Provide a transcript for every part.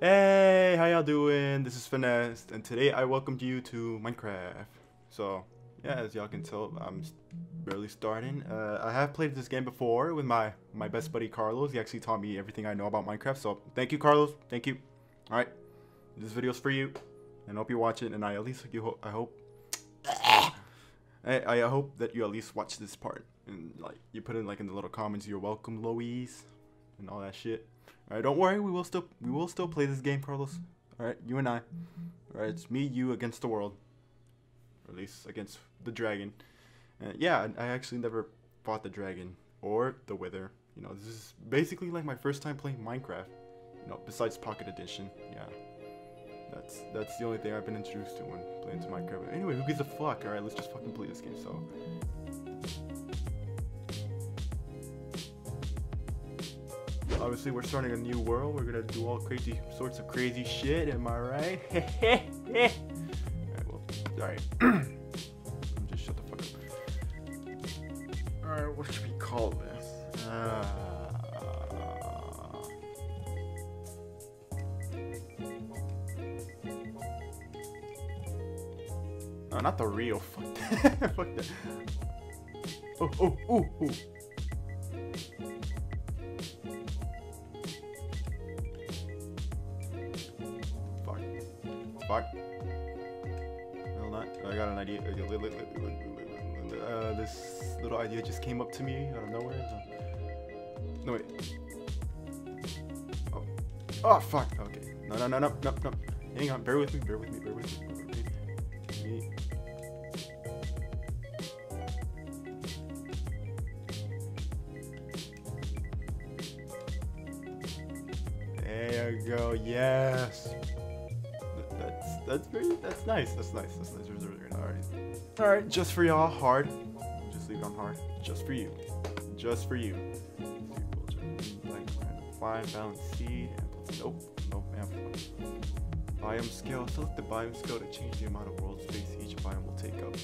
Hey, how y'all doing? This is Finesse, and today I welcomed you to Minecraft. So, yeah, as y'all can tell, I'm barely starting. Uh, I have played this game before with my, my best buddy Carlos. He actually taught me everything I know about Minecraft, so thank you, Carlos. Thank you. Alright, this video's for you, and I hope you watch it, and I at least, you ho I hope... I, I hope that you at least watch this part, and like, you put in like in the little comments, you're welcome, Louise, and all that shit. Alright, don't worry, we will still we will still play this game, Carlos. Alright, you and I. Alright, it's me, you against the world. Or at least against the dragon. And yeah, I actually never fought the dragon or the wither. You know, this is basically like my first time playing Minecraft. You know, besides Pocket Edition. Yeah. That's that's the only thing I've been introduced to when playing to Minecraft. But anyway, who gives a fuck? Alright, let's just fucking play this game. So Obviously, we're starting a new world. We're gonna do all crazy sorts of crazy shit. Am I right? alright, well, alright. just shut the fuck up. Alright, what should we call this? Uh, oh, not the real. Fuck that. fuck that. Oh, oh, oh, oh. Uh, this little idea just came up to me out of nowhere. So. No wait. Oh. Oh fuck. Okay. No no no no no no. Hang on. Bear with me. Bear with me. Bear with me. There you go. Yes that's that's very, that's nice. That's nice. That's nice. Really, really, alright. Just for y'all, hard. Just leave it on hard. Just for you. Just for you. Fine, balance seed. Nope. Nope, man. Biome scale. Select the biome scale to change the amount of world space each biome will take up.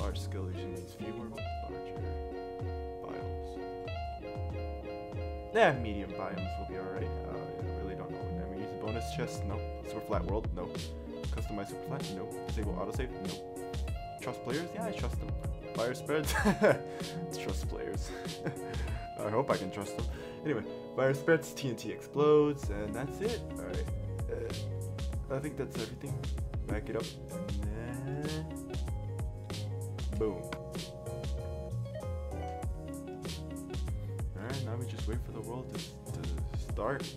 Large scale usually means fewer, larger biomes. Yeah, medium biomes will be alright. Uh, I really don't know. Am I use a bonus chest? Nope. Super flat world? Nope. Customize super flat? No. Disable autosave? No. Trust players? Yeah, I trust them. Fire spreads? trust players. I hope I can trust them. Anyway, fire spreads, TNT explodes, and that's it. Alright. Uh, I think that's everything. Back it up. And then... Boom. Alright, now we just wait for the world to, to start.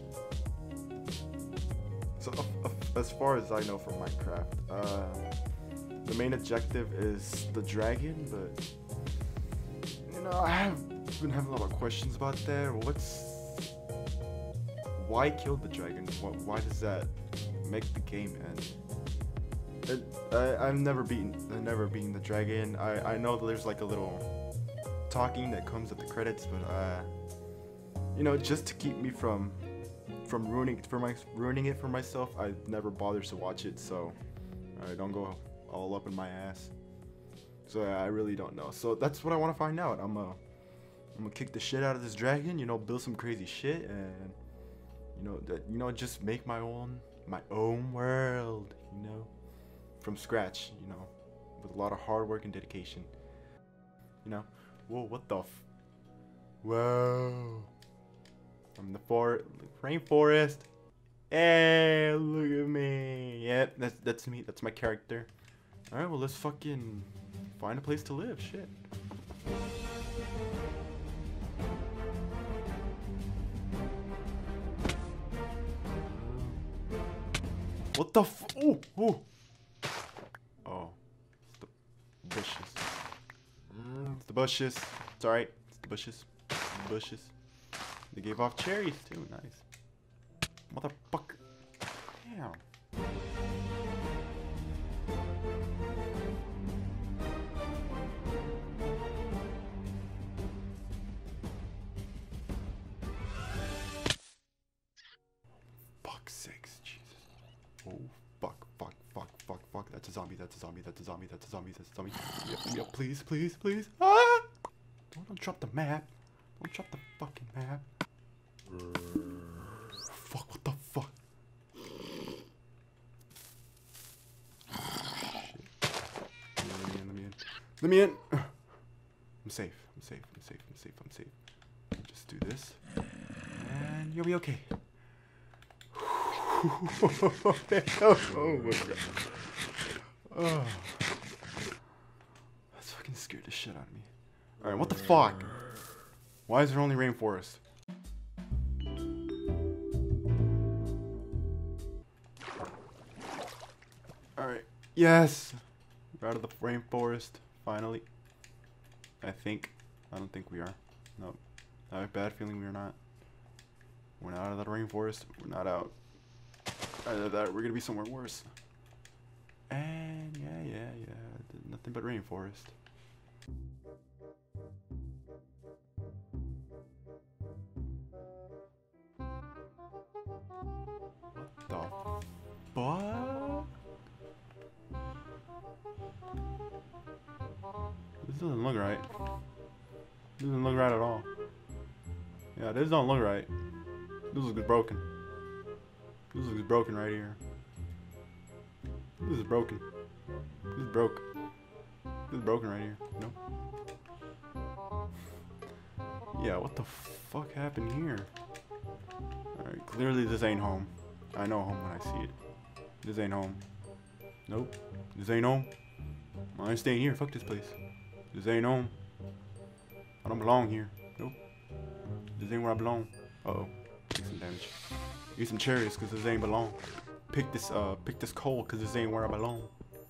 So, as far as I know from Minecraft, uh, the main objective is the dragon, but you know I have been having a lot of questions about that. What's why kill the dragon? What, why does that make the game end? It, I, I've never beaten, I've never beaten the dragon. I, I know there's like a little talking that comes at the credits, but uh, you know, just to keep me from from ruining for my ruining it for myself, I never bothered to watch it. So I don't go all up in my ass. So yeah, I really don't know. So that's what I want to find out. I'm gonna I'm gonna kick the shit out of this dragon. You know, build some crazy shit and you know that you know just make my own my own world. You know, from scratch. You know, with a lot of hard work and dedication. You know, whoa, what the? F Whoa from the for rainforest. Hey, look at me. Yep, that's that's me. That's my character. All right, well let's fucking find a place to live. Shit. What the f- Oh, oh. Oh. It's the bushes. Mm, it's the bushes. It's alright. It's the bushes. The bushes. They gave off cherries too, nice. Motherfucker. Damn. zombie, that's a zombie, that's a zombie, that's a zombie, that's a zombie. Yo, yo, please, please, please. Ah! Don't, don't drop the map. Don't drop the fucking map. Fuck, what the fuck? Shit. Let me in, let me in. Let me in! I'm safe, I'm safe, I'm safe, I'm safe, I'm safe. Just do this. And you'll be okay. oh my god. Oh. That's fucking scared the shit out of me. Alright, what the fuck? Why is there only rainforest? Alright. Yes! We're out of the rainforest. Finally. I think. I don't think we are. Nope. I have a bad feeling we're not. We're not out of the rainforest. We're not out. Either that, we're gonna be somewhere worse. And yeah, yeah, yeah. Nothing but rainforest. What the? This doesn't look right. This doesn't look right at all. Yeah, this don't look right. This looks broken. This looks broken right here. This is broken. This is broke. This is broken right here. Nope. Yeah, what the fuck happened here? Alright, clearly this ain't home. I know home when I see it. This ain't home. Nope. This ain't home. I ain't staying here. Fuck this place. This ain't home. I don't belong here. Nope. This ain't where I belong. Uh oh. Take some damage. Eat some cherries because this ain't belong. Pick this uh pick this coal because this ain't where I belong.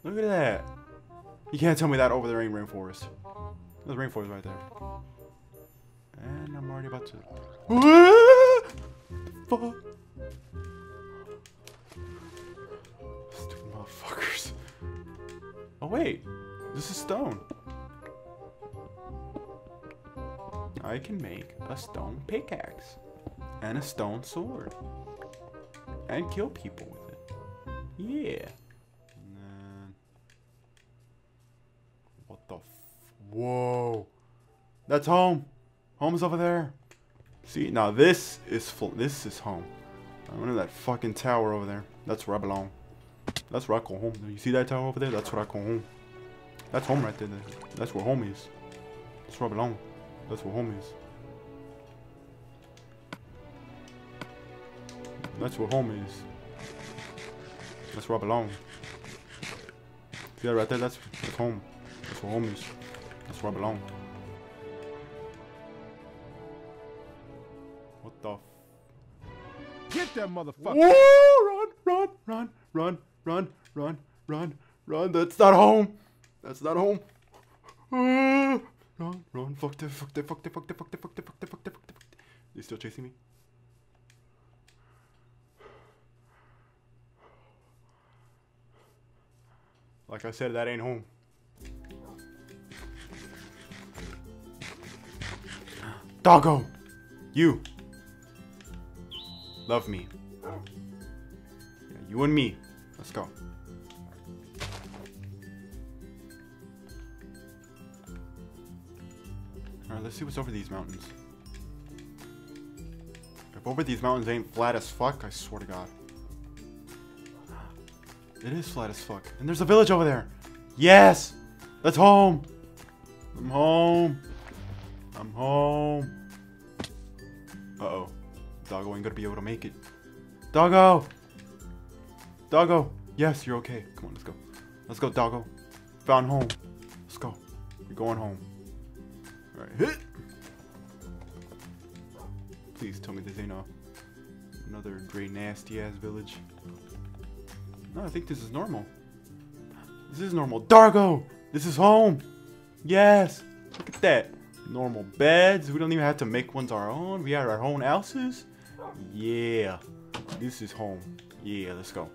Look at that. You can't tell me that over there ain't rainforest. There's rainforest right there. And I'm already about to. Stupid motherfuckers. Oh wait, this is stone. I can make a stone pickaxe and a stone sword and kill people with it. Yeah. What the? Whoa, that's home. Home's over there. See now this is full. This is home. I'm under that fucking tower over there. That's where I belong. That's where I call home. You see that tower over there? That's what I call home. That's home right there. That's where home is. That's where I belong. That's where home is. That's where home is. That's where I belong. That right there? That's, that's home. That's where home is. That's where I belong. What the Get that motherfucker. Whoa, run, run, run, run, run, run, run, run. That's not home. That's not home. Run, run. Fuck the, fuck the, fuck the, fuck the, fuck the, fuck the, fuck the, fuck the, fuck the, fuck the. They still chasing me? Like I said, that ain't home. Doggo! You! Love me. Yeah, you and me. Let's go. Alright, let's see what's over these mountains. If over these mountains ain't flat as fuck, I swear to god. It is flat as fuck. And there's a village over there. Yes! That's home! I'm home. I'm home. Uh-oh. Doggo ain't gonna be able to make it. Doggo! Doggo! Yes, you're okay. Come on, let's go. Let's go, Doggo. Found home. Let's go. We're going home. Alright, hit! Please tell me this ain't a, another great nasty ass village. No, I think this is normal. This is normal. Doggo! This is home! Yes! Look at that. Normal beds. We don't even have to make ones our own. We have our own houses. Yeah. This is home. Yeah, let's go.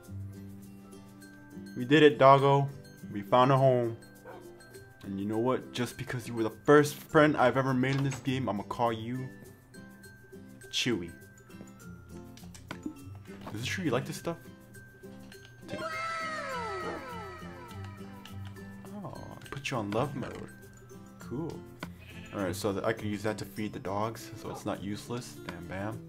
We did it, doggo. We found a home. And you know what? Just because you were the first friend I've ever made in this game, I'm gonna call you Chewy. Is it true you like this stuff? You on love mode. Cool. Alright, so I can use that to feed the dogs, so it's not useless. Bam, bam.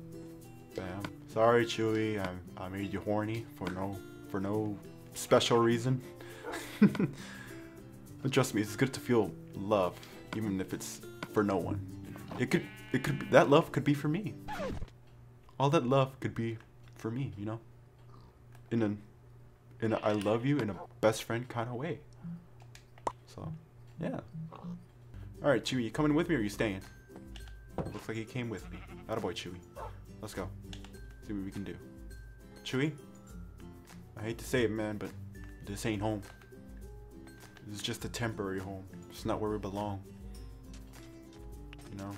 Bam. Sorry, Chewy, I, I made you horny for no for no special reason. But trust me, it's good to feel love, even if it's for no one. It could, it could, that love could be for me. All that love could be for me, you know? In an, in a I love you in a best friend kind of way. So, yeah. Alright, Chewy, you coming with me or you staying? Looks like he came with me. Attaboy, Chewy. Let's go. See what we can do. Chewy? I hate to say it, man, but this ain't home. This is just a temporary home. It's not where we belong. You know?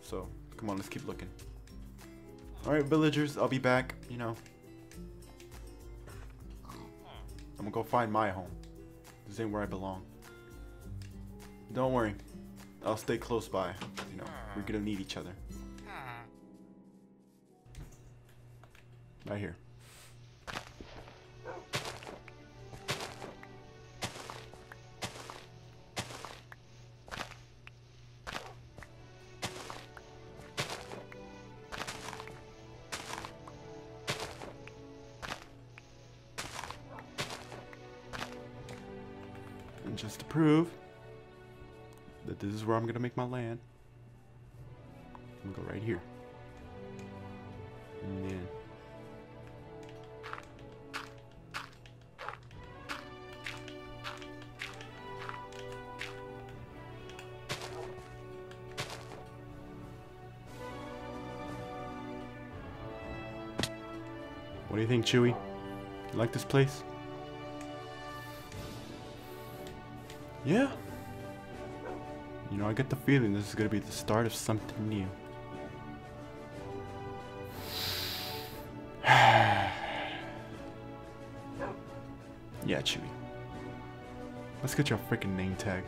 So, come on, let's keep looking. Alright, villagers, I'll be back, you know. I'm gonna go find my home. This ain't where I belong. Don't worry. I'll stay close by. You know, we're gonna need each other. Hmm. Right here. Just to prove that this is where I'm gonna make my land, I'm gonna go right here. And then What do you think, Chewy? You like this place? Yeah. You know, I get the feeling this is gonna be the start of something new. yeah, Chewy. Let's get your freaking name tag.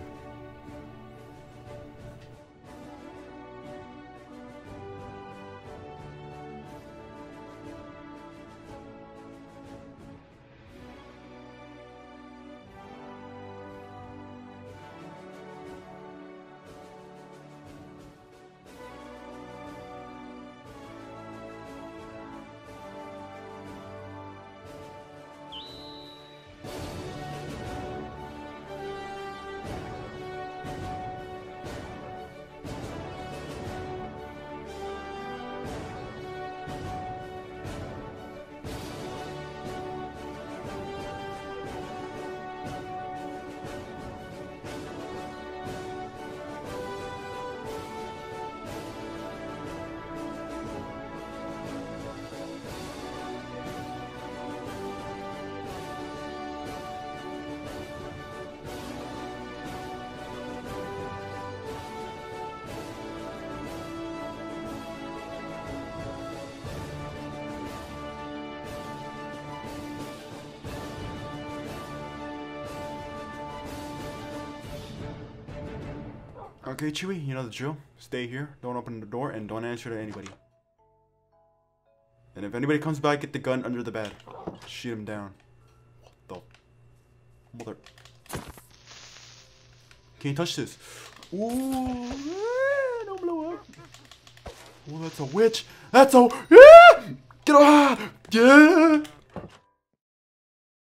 Okay, Chewy, you know the drill. Stay here, don't open the door, and don't answer to anybody. And if anybody comes by, get the gun under the bed. Shoot him down. What the mother. Can't touch this. Ooh, don't blow up. Oh, that's a witch. That's a. Ah! Get off! Yeah!